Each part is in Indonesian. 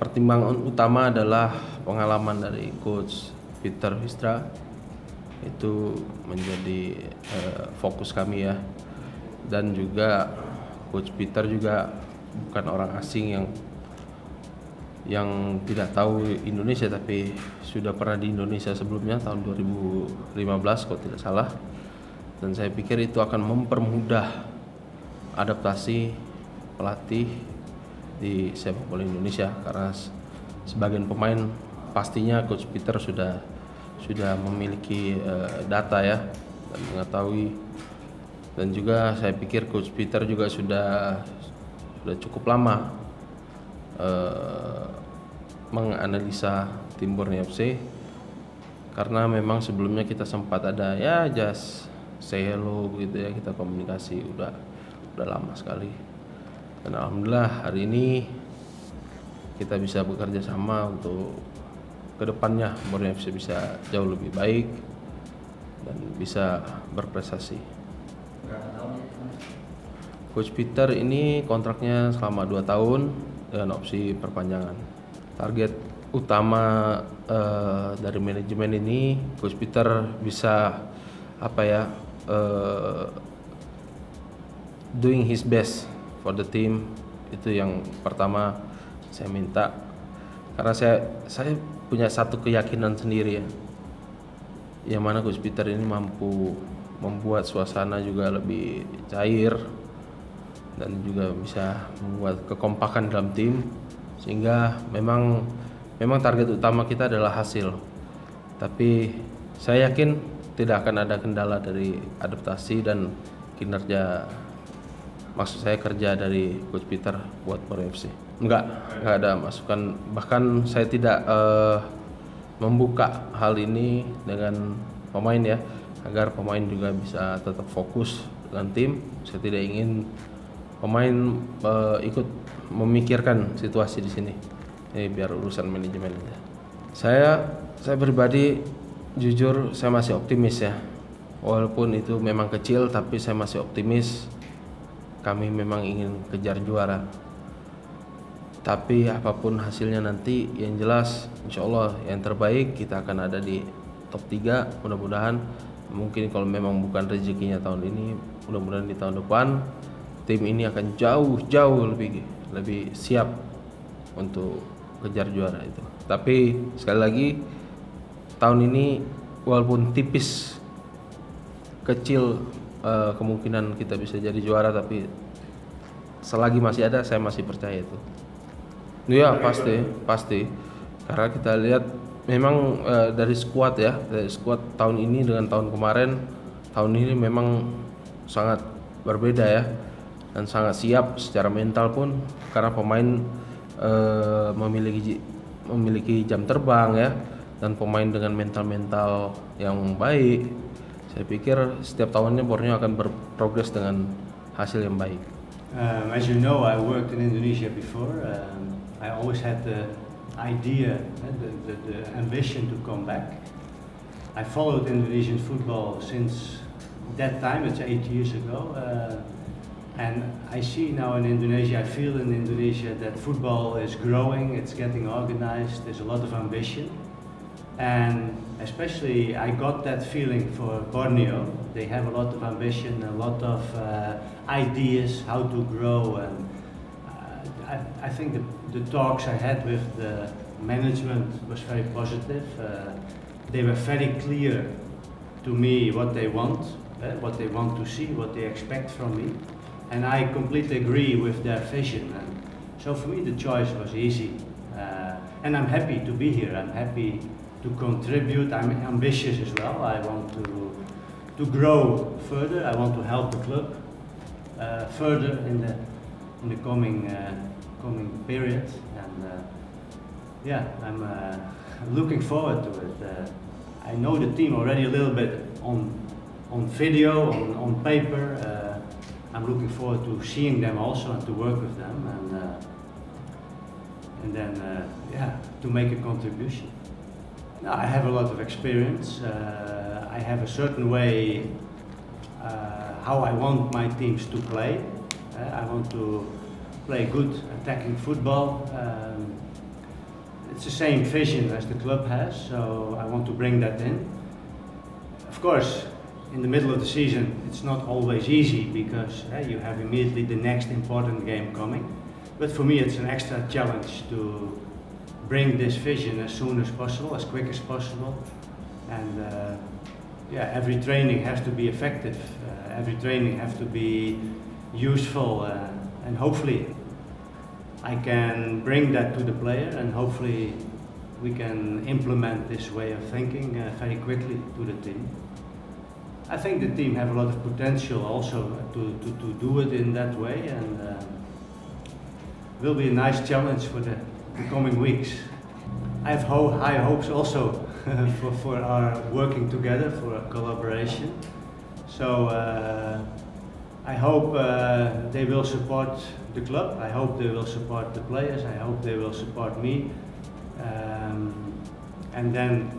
pertimbangan utama adalah pengalaman dari coach Peter Vistra itu menjadi uh, fokus kami ya. Dan juga coach Peter juga bukan orang asing yang yang tidak tahu Indonesia tapi sudah pernah di Indonesia sebelumnya tahun 2015 kalau tidak salah. Dan saya pikir itu akan mempermudah adaptasi pelatih di sepak bola Indonesia karena sebagian pemain pastinya coach Peter sudah sudah memiliki uh, data ya dan mengetahui. Dan juga saya pikir coach Peter juga sudah sudah cukup lama uh, menganalisa tim Borneo FC karena memang sebelumnya kita sempat ada ya just say hello gitu ya kita komunikasi udah udah lama sekali dan alhamdulillah hari ini kita bisa bekerja sama untuk ke depannya Borneo FC bisa jauh lebih baik dan bisa berprestasi. Coach Peter ini kontraknya selama 2 tahun dengan opsi perpanjangan. Target utama uh, dari manajemen ini Coach Peter bisa apa ya uh, doing his best for the team itu yang pertama saya minta. Karena saya saya punya satu keyakinan sendiri ya yang mana Gus Peter ini mampu membuat suasana juga lebih cair dan juga bisa membuat kekompakan dalam tim. Sehingga memang memang target utama kita adalah hasil. Tapi saya yakin tidak akan ada kendala dari adaptasi dan kinerja maksud saya kerja dari Coach Peter buat Pro FC enggak enggak ada masukan. Bahkan saya tidak uh, membuka hal ini dengan pemain ya agar pemain juga bisa tetap fokus dengan tim. Saya tidak ingin pemain uh, ikut memikirkan situasi di sini. Ini biar urusan manajemen aja. Saya saya pribadi jujur saya masih optimis ya. Walaupun itu memang kecil tapi saya masih optimis kami memang ingin kejar juara. Tapi apa pun hasilnya nanti yang jelas insya Allah yang terbaik kita akan ada di top 3 mudah-mudahan mungkin kalau memang bukan rezekinya tahun ini mudah-mudahan di tahun depan tim ini akan jauh-jauh lebih lebih siap untuk kejar juara itu. Tapi sekali lagi tahun ini walaupun tipis kecil uh, kemungkinan kita bisa jadi juara tapi selagi masih ada saya masih percaya itu. Ya pasti pasti karena kita lihat memang uh, dari skuad ya dari skuad tahun ini dengan tahun kemarin tahun ini memang sangat berbeda ya dan sangat siap secara mental pun karena pemain uh, memiliki memiliki jam terbang ya dan pemain dengan mental-mental yang baik saya pikir setiap tahunnya Borneo akan berprogres dengan hasil yang baik. Um, as you know, I worked in Indonesia before. Um, I always had the idea, uh, the, the, the ambition to come back. I followed Indonesian football since that time, it's eight years ago. Uh, and I see now in Indonesia, I feel in Indonesia that football is growing, it's getting organized, there's a lot of ambition. And especially I got that feeling for Borneo. They have a lot of ambition, a lot of uh, ideas how to grow, and uh, I, I, think the, the, talks I had with the management was very positive. Uh, they were very clear to me what they want, uh, what they want to see, what they expect from me, and I completely agree with their vision. And so for me, the choice was easy, uh, and I'm happy to be here. I'm happy to contribute. I'm ambitious as well. I want to to grow further. I want to help the club uh, further in the in the coming uh, coming period. And uh, yeah, I'm uh, looking forward to it. Uh, I know the team already a little bit on on video, on, on paper. Uh, I'm looking forward to seeing them also and to work with them and and then yeah to make a contribution. I have a lot of experience. Uh, I have a certain way uh, how I want my teams to play. Uh, I want to play good attacking football. Um, it's the same vision as the club has, so I want to bring that in. Of course, in the middle of the season, it's not always easy because eh, you have immediately the next important game coming. But for me, it's an extra challenge to bring this vision as soon as possible, as quick as possible. And uh, yeah, every training has to be effective. Uh, every training has to be useful, uh, and hopefully, I can bring that to the player, and hopefully, we can implement this way of thinking uh, very quickly to the team. I think the team have a lot of potential also to, to, to do it in that way, and uh, will be a nice challenge for the, the coming weeks. I have ho high hopes also for, for our working together, for our collaboration. So uh, I hope uh, they will support the club. I hope they will support the players. I hope they will support me. Um, and then,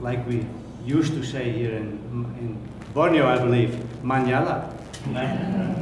like we used to say here in, in Borneo, I believe, Manjala.